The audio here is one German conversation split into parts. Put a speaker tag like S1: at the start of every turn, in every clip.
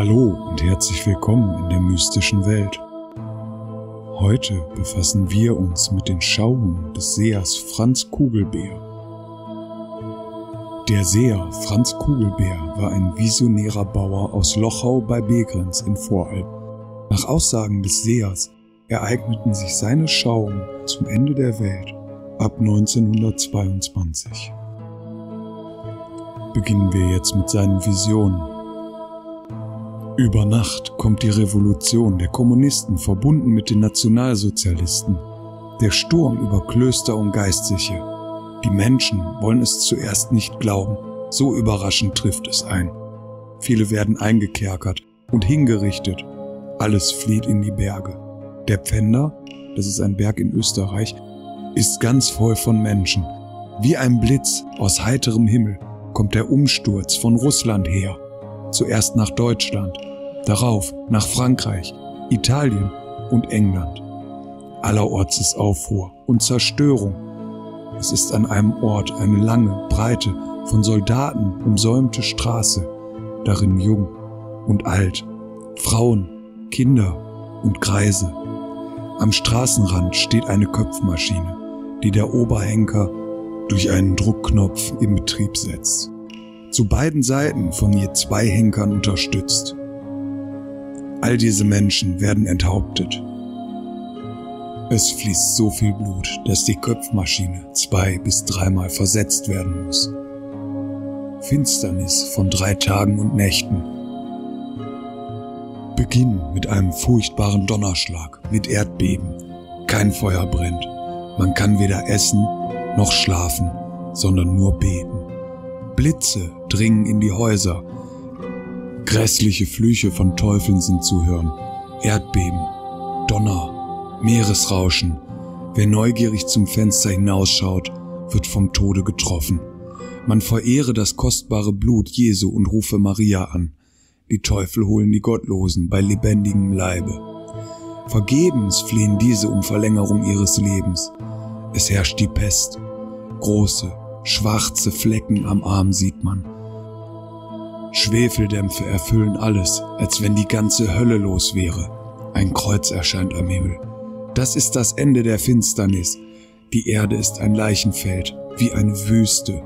S1: Hallo und herzlich willkommen in der mystischen Welt. Heute befassen wir uns mit den Schauungen des Sehers Franz Kugelbär. Der Seher Franz Kugelbär war ein visionärer Bauer aus Lochau bei Begrenz in Voralp. Nach Aussagen des Sehers ereigneten sich seine Schauungen zum Ende der Welt ab 1922. Beginnen wir jetzt mit seinen Visionen. Über Nacht kommt die Revolution der Kommunisten verbunden mit den Nationalsozialisten. Der Sturm über Klöster und Geistliche. Die Menschen wollen es zuerst nicht glauben. So überraschend trifft es ein. Viele werden eingekerkert und hingerichtet. Alles flieht in die Berge. Der Pfänder, das ist ein Berg in Österreich, ist ganz voll von Menschen. Wie ein Blitz aus heiterem Himmel kommt der Umsturz von Russland her. Zuerst nach Deutschland, darauf nach Frankreich, Italien und England. Allerorts ist Aufruhr und Zerstörung. Es ist an einem Ort eine lange, breite, von Soldaten umsäumte Straße, darin jung und alt, Frauen, Kinder und Greise. Am Straßenrand steht eine Köpfmaschine, die der Oberhenker durch einen Druckknopf in Betrieb setzt. Zu beiden Seiten von je zwei Henkern unterstützt. All diese Menschen werden enthauptet. Es fließt so viel Blut, dass die Köpfmaschine zwei bis dreimal versetzt werden muss. Finsternis von drei Tagen und Nächten. Beginn mit einem furchtbaren Donnerschlag, mit Erdbeben. Kein Feuer brennt. Man kann weder essen noch schlafen, sondern nur beten. Blitze dringen in die Häuser, Grässliche Flüche von Teufeln sind zu hören. Erdbeben, Donner, Meeresrauschen. Wer neugierig zum Fenster hinausschaut, wird vom Tode getroffen. Man verehre das kostbare Blut Jesu und rufe Maria an. Die Teufel holen die Gottlosen bei lebendigem Leibe. Vergebens flehen diese um Verlängerung ihres Lebens. Es herrscht die Pest. Große, schwarze Flecken am Arm sieht man. Schwefeldämpfe erfüllen alles, als wenn die ganze Hölle los wäre. Ein Kreuz erscheint am Himmel. Das ist das Ende der Finsternis. Die Erde ist ein Leichenfeld, wie eine Wüste.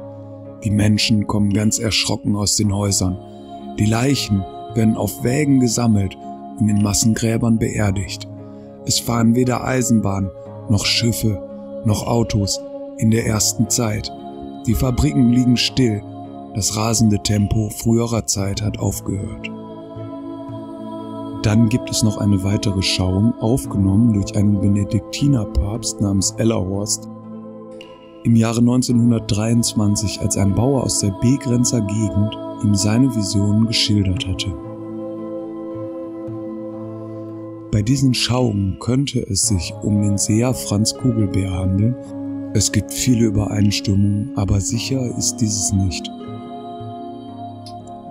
S1: Die Menschen kommen ganz erschrocken aus den Häusern. Die Leichen werden auf Wägen gesammelt und in Massengräbern beerdigt. Es fahren weder Eisenbahn, noch Schiffe, noch Autos in der ersten Zeit. Die Fabriken liegen still das rasende Tempo früherer Zeit hat aufgehört. Dann gibt es noch eine weitere Schauung, aufgenommen durch einen Benediktinerpapst namens Ellerhorst im Jahre 1923, als ein Bauer aus der Begrenzer Gegend ihm seine Visionen geschildert hatte. Bei diesen Schauungen könnte es sich um den Seher Franz Kugelbär handeln. Es gibt viele Übereinstimmungen, aber sicher ist dieses nicht.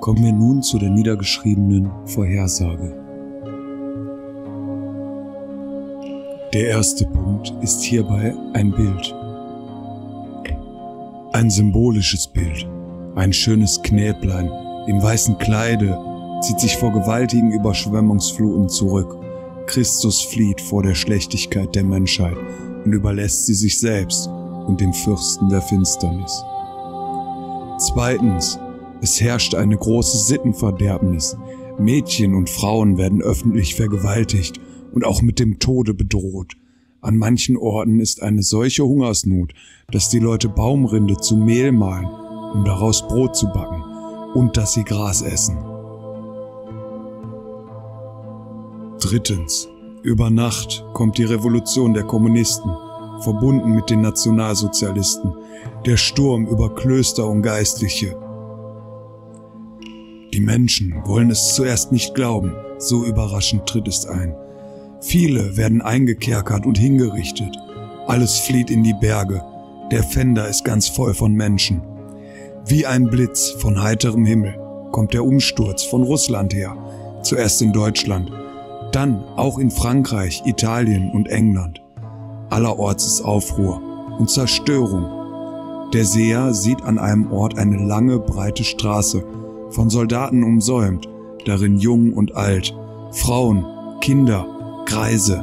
S1: Kommen wir nun zu der niedergeschriebenen Vorhersage. Der erste Punkt ist hierbei ein Bild. Ein symbolisches Bild. Ein schönes Knäblein im weißen Kleide zieht sich vor gewaltigen Überschwemmungsfluten zurück. Christus flieht vor der Schlechtigkeit der Menschheit und überlässt sie sich selbst und dem Fürsten der Finsternis. Zweitens es herrscht eine große Sittenverderbnis. Mädchen und Frauen werden öffentlich vergewaltigt und auch mit dem Tode bedroht. An manchen Orten ist eine solche Hungersnot, dass die Leute Baumrinde zu Mehl mahlen, um daraus Brot zu backen und dass sie Gras essen. Drittens. Über Nacht kommt die Revolution der Kommunisten, verbunden mit den Nationalsozialisten, der Sturm über Klöster und Geistliche, die Menschen wollen es zuerst nicht glauben, so überraschend tritt es ein. Viele werden eingekerkert und hingerichtet. Alles flieht in die Berge. Der Fender ist ganz voll von Menschen. Wie ein Blitz von heiterem Himmel kommt der Umsturz von Russland her. Zuerst in Deutschland, dann auch in Frankreich, Italien und England. Allerorts ist Aufruhr. und Zerstörung. Der Seher sieht an einem Ort eine lange, breite Straße, von Soldaten umsäumt, darin jung und alt, Frauen, Kinder, Greise.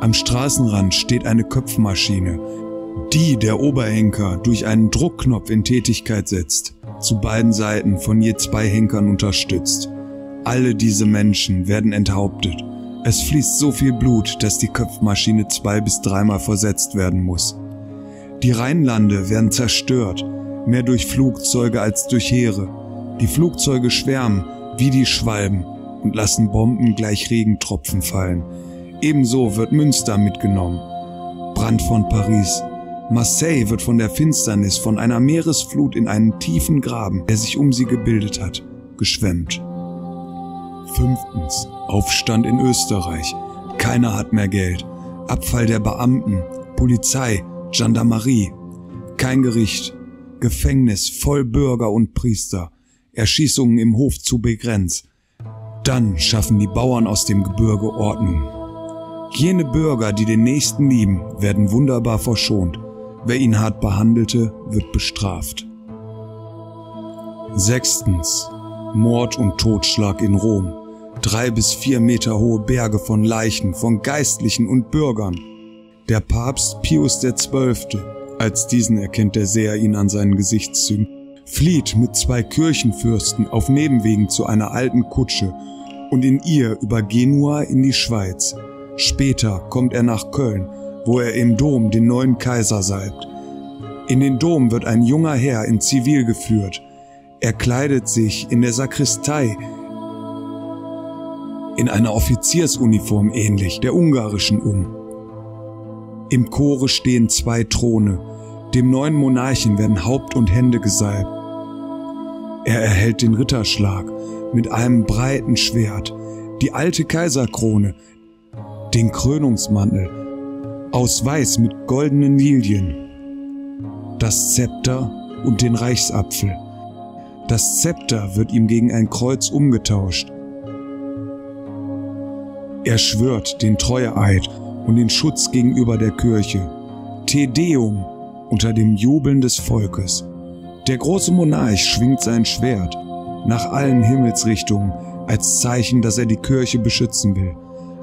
S1: Am Straßenrand steht eine Köpfmaschine, die der Oberhenker durch einen Druckknopf in Tätigkeit setzt, zu beiden Seiten von je zwei Henkern unterstützt. Alle diese Menschen werden enthauptet. Es fließt so viel Blut, dass die Köpfmaschine zwei bis dreimal versetzt werden muss. Die Rheinlande werden zerstört, mehr durch Flugzeuge als durch Heere. Die Flugzeuge schwärmen wie die Schwalben und lassen Bomben gleich Regentropfen fallen. Ebenso wird Münster mitgenommen. Brand von Paris. Marseille wird von der Finsternis, von einer Meeresflut in einen tiefen Graben, der sich um sie gebildet hat, geschwemmt. Fünftens. Aufstand in Österreich. Keiner hat mehr Geld. Abfall der Beamten, Polizei, Gendarmerie. Kein Gericht. Gefängnis voll Bürger und Priester. Erschießungen im Hof zu begrenzt. Dann schaffen die Bauern aus dem Gebirge Ordnung. Jene Bürger, die den Nächsten lieben, werden wunderbar verschont. Wer ihn hart behandelte, wird bestraft. Sechstens. Mord und Totschlag in Rom. Drei bis vier Meter hohe Berge von Leichen, von Geistlichen und Bürgern. Der Papst Pius XII., als diesen erkennt der Seher ihn an seinen Gesichtszügen, flieht mit zwei Kirchenfürsten auf Nebenwegen zu einer alten Kutsche und in ihr über Genua in die Schweiz. Später kommt er nach Köln, wo er im Dom den neuen Kaiser salbt. In den Dom wird ein junger Herr in Zivil geführt. Er kleidet sich in der Sakristei in einer Offiziersuniform ähnlich der ungarischen um. Im Chore stehen zwei Throne, dem neuen Monarchen werden Haupt und Hände gesalbt. Er erhält den Ritterschlag mit einem breiten Schwert, die alte Kaiserkrone, den Krönungsmantel, aus Weiß mit goldenen Lilien, das Zepter und den Reichsapfel. Das Zepter wird ihm gegen ein Kreuz umgetauscht. Er schwört den Treueeid und den Schutz gegenüber der Kirche. Te Deum unter dem Jubeln des Volkes. Der große Monarch schwingt sein Schwert nach allen Himmelsrichtungen als Zeichen, dass er die Kirche beschützen will.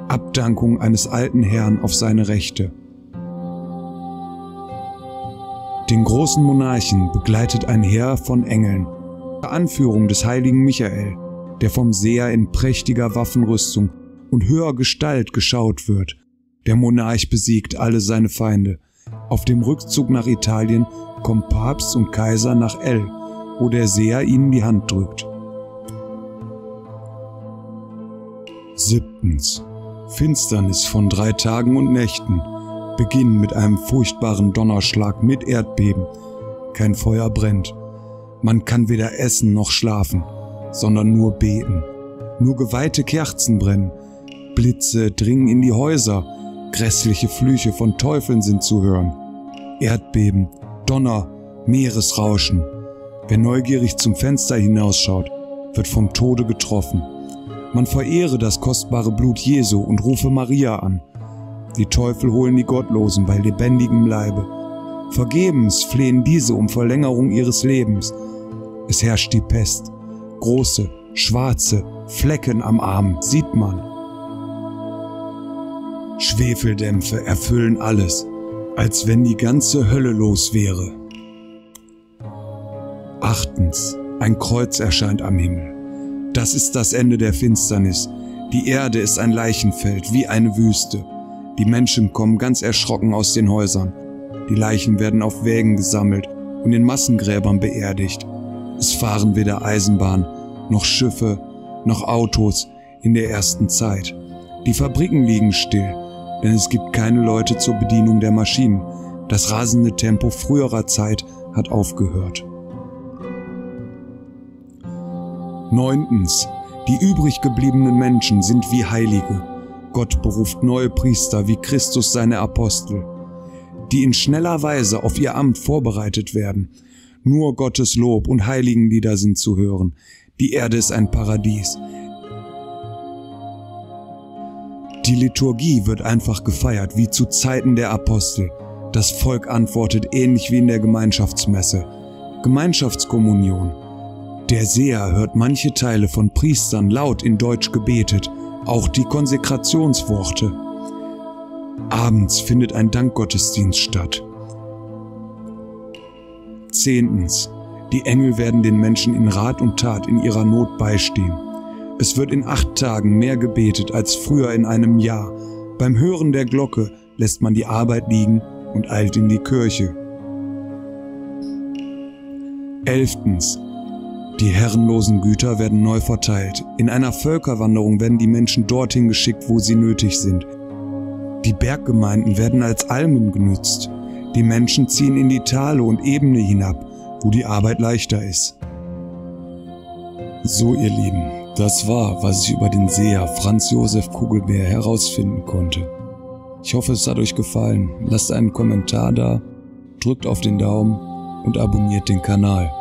S1: Abdankung eines alten Herrn auf seine Rechte. Den großen Monarchen begleitet ein Heer von Engeln, Anführung des heiligen Michael, der vom Seher in prächtiger Waffenrüstung und höher Gestalt geschaut wird. Der Monarch besiegt alle seine Feinde. Auf dem Rückzug nach Italien kommt Papst und Kaiser nach El, wo der Seher ihnen die Hand drückt. Siebtens. Finsternis von drei Tagen und Nächten beginnen mit einem furchtbaren Donnerschlag mit Erdbeben. Kein Feuer brennt. Man kann weder essen noch schlafen, sondern nur beten. Nur geweihte Kerzen brennen. Blitze dringen in die Häuser. Grässliche Flüche von Teufeln sind zu hören. Erdbeben, Donner, Meeresrauschen. Wer neugierig zum Fenster hinausschaut, wird vom Tode getroffen. Man verehre das kostbare Blut Jesu und rufe Maria an. Die Teufel holen die Gottlosen bei lebendigem Leibe. Vergebens flehen diese um Verlängerung ihres Lebens. Es herrscht die Pest. Große, schwarze Flecken am Arm sieht man. Schwefeldämpfe erfüllen alles, als wenn die ganze Hölle los wäre. Achtens, ein Kreuz erscheint am Himmel. Das ist das Ende der Finsternis. Die Erde ist ein Leichenfeld, wie eine Wüste. Die Menschen kommen ganz erschrocken aus den Häusern. Die Leichen werden auf Wägen gesammelt und in Massengräbern beerdigt. Es fahren weder Eisenbahn, noch Schiffe, noch Autos in der ersten Zeit. Die Fabriken liegen still, denn es gibt keine Leute zur Bedienung der Maschinen. Das rasende Tempo früherer Zeit hat aufgehört. Neuntens. Die übrig gebliebenen Menschen sind wie Heilige. Gott beruft neue Priester wie Christus seine Apostel, die in schneller Weise auf ihr Amt vorbereitet werden. Nur Gottes Lob und Heiligenlieder sind zu hören. Die Erde ist ein Paradies. Die Liturgie wird einfach gefeiert wie zu Zeiten der Apostel. Das Volk antwortet ähnlich wie in der Gemeinschaftsmesse. Gemeinschaftskommunion. Der Seher hört manche Teile von Priestern laut in Deutsch gebetet, auch die Konsekrationsworte. Abends findet ein Dankgottesdienst statt. Zehntens. Die Engel werden den Menschen in Rat und Tat in ihrer Not beistehen. Es wird in acht Tagen mehr gebetet als früher in einem Jahr. Beim Hören der Glocke lässt man die Arbeit liegen und eilt in die Kirche. Elftens. Die herrenlosen Güter werden neu verteilt. In einer Völkerwanderung werden die Menschen dorthin geschickt, wo sie nötig sind. Die Berggemeinden werden als Almen genützt. Die Menschen ziehen in die Tale und Ebene hinab, wo die Arbeit leichter ist. So ihr Lieben, das war, was ich über den Seher Franz Josef Kugelbär herausfinden konnte. Ich hoffe, es hat euch gefallen. Lasst einen Kommentar da, drückt auf den Daumen und abonniert den Kanal.